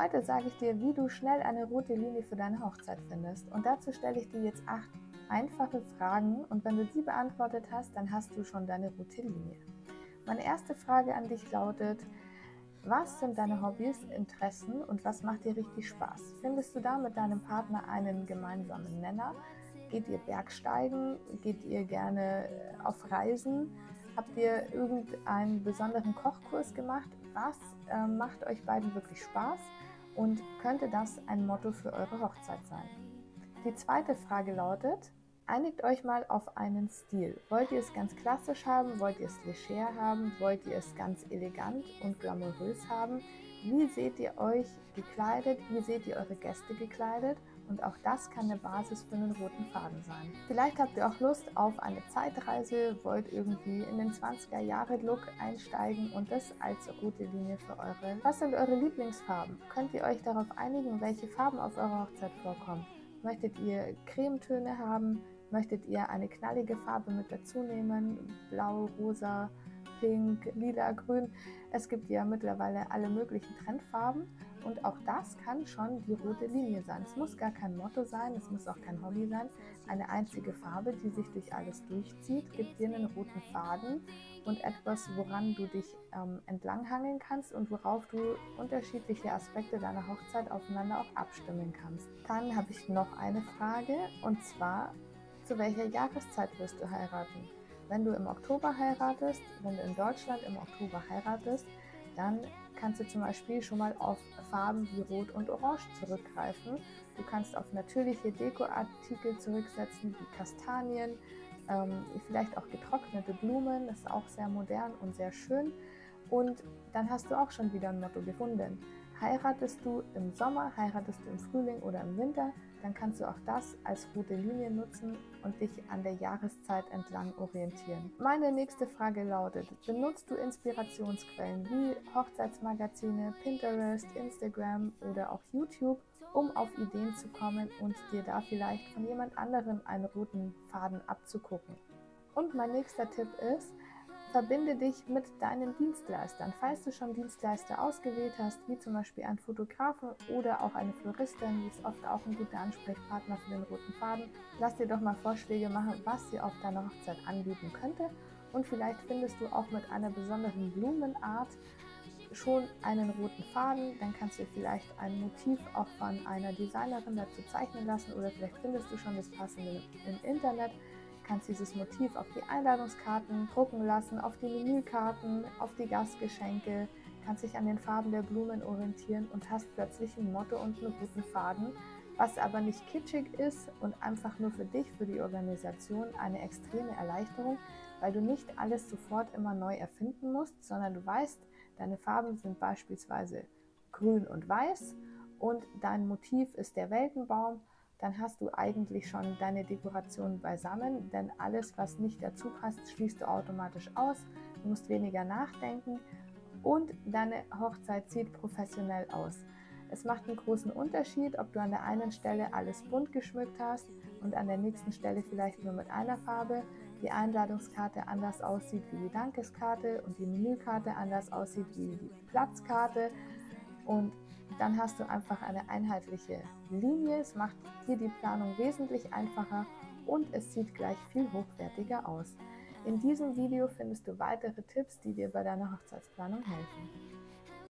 Heute sage ich dir, wie du schnell eine rote Linie für deine Hochzeit findest. Und dazu stelle ich dir jetzt acht einfache Fragen und wenn du die beantwortet hast, dann hast du schon deine rote Linie. Meine erste Frage an dich lautet, was sind deine Hobbys, Interessen und was macht dir richtig Spaß? Findest du da mit deinem Partner einen gemeinsamen Nenner? Geht ihr Bergsteigen? Geht ihr gerne auf Reisen? Habt ihr irgendeinen besonderen Kochkurs gemacht? Was äh, macht euch beiden wirklich Spaß? Und könnte das ein Motto für eure Hochzeit sein? Die zweite Frage lautet, einigt euch mal auf einen Stil. Wollt ihr es ganz klassisch haben? Wollt ihr es leger haben? Wollt ihr es ganz elegant und glamourös haben? Wie seht ihr euch gekleidet? Wie seht ihr eure Gäste gekleidet? Und auch das kann eine Basis für einen roten Faden sein. Vielleicht habt ihr auch Lust auf eine Zeitreise, wollt irgendwie in den 20er Jahre Look einsteigen und das als rote Linie für eure. Was sind eure Lieblingsfarben? Könnt ihr euch darauf einigen, welche Farben auf eurer Hochzeit vorkommen? Möchtet ihr Cremetöne haben? Möchtet ihr eine knallige Farbe mit dazu nehmen? Blau, rosa, pink, lila, grün. Es gibt ja mittlerweile alle möglichen Trendfarben und auch das kann schon die rote Linie sein. Es muss gar kein Motto sein, es muss auch kein Hobby sein. Eine einzige Farbe, die sich durch alles durchzieht, gibt dir einen roten Faden und etwas, woran du dich ähm, entlanghangeln kannst und worauf du unterschiedliche Aspekte deiner Hochzeit aufeinander auch abstimmen kannst. Dann habe ich noch eine Frage und zwar, zu welcher Jahreszeit wirst du heiraten? Wenn du im Oktober heiratest, wenn du in Deutschland im Oktober heiratest, dann kannst du zum Beispiel schon mal auf Farben wie Rot und Orange zurückgreifen. Du kannst auf natürliche Dekoartikel zurücksetzen, wie Kastanien, ähm, vielleicht auch getrocknete Blumen, das ist auch sehr modern und sehr schön. Und dann hast du auch schon wieder ein Motto gefunden. Heiratest du im Sommer, heiratest du im Frühling oder im Winter, dann kannst du auch das als rote Linie nutzen und dich an der Jahreszeit entlang orientieren. Meine nächste Frage lautet, benutzt du Inspirationsquellen wie Hochzeitsmagazine, Pinterest, Instagram oder auch YouTube, um auf Ideen zu kommen und dir da vielleicht von jemand anderem einen roten Faden abzugucken? Und mein nächster Tipp ist, Verbinde dich mit deinen Dienstleistern. Falls du schon Dienstleister ausgewählt hast, wie zum Beispiel einen Fotografen oder auch eine Floristin, die ist oft auch ein guter Ansprechpartner für den roten Faden, lass dir doch mal Vorschläge machen, was sie auf deiner Hochzeit anbieten könnte. Und vielleicht findest du auch mit einer besonderen Blumenart schon einen roten Faden, dann kannst du vielleicht ein Motiv auch von einer Designerin dazu zeichnen lassen oder vielleicht findest du schon das passende im Internet kannst dieses Motiv auf die Einladungskarten drucken lassen, auf die Menükarten, auf die Gastgeschenke, kannst dich an den Farben der Blumen orientieren und hast plötzlich ein Motto und einen guten Faden, was aber nicht kitschig ist und einfach nur für dich, für die Organisation eine extreme Erleichterung, weil du nicht alles sofort immer neu erfinden musst, sondern du weißt, deine Farben sind beispielsweise grün und weiß und dein Motiv ist der Weltenbaum dann hast du eigentlich schon deine Dekoration beisammen, denn alles, was nicht dazu passt, schließt du automatisch aus. Du musst weniger nachdenken und deine Hochzeit sieht professionell aus. Es macht einen großen Unterschied, ob du an der einen Stelle alles bunt geschmückt hast und an der nächsten Stelle vielleicht nur mit einer Farbe, die Einladungskarte anders aussieht wie die Dankeskarte und die Menükarte anders aussieht wie die Platzkarte und dann hast du einfach eine einheitliche Linie. Es macht dir die Planung wesentlich einfacher und es sieht gleich viel hochwertiger aus. In diesem Video findest du weitere Tipps, die dir bei deiner Hochzeitsplanung helfen.